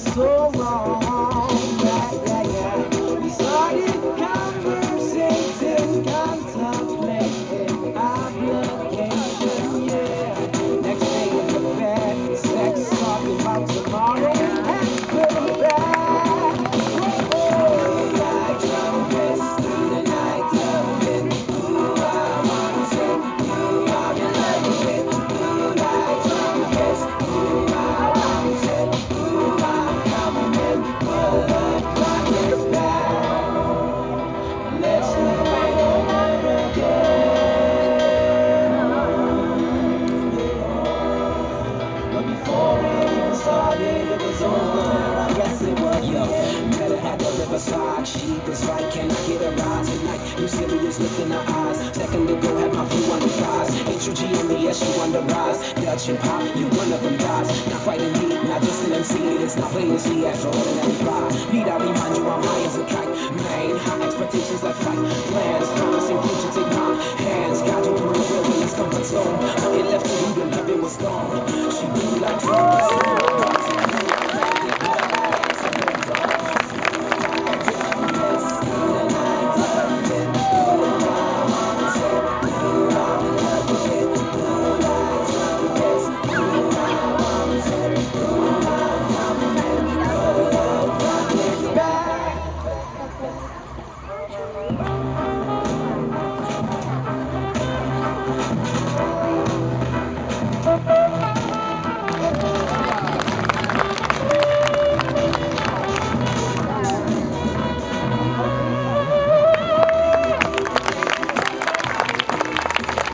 so long. I'm guessing what yo Met her at the riverside She was right, can I get a ride tonight? You serious, look in her eyes. Second ago, had my view on the prize Ain't you G-M-E-S, you on the rise. Dutch and pop, you one of them guys. Not fighting deep, not just an MC It's not waiting to see after ordinary fly Need I remind you, I'm high as a kite. Man, high expectations like fight Plans, promising future, take my hands? God, you bring me. let's come but slow Nothing left to do, the loving was gone.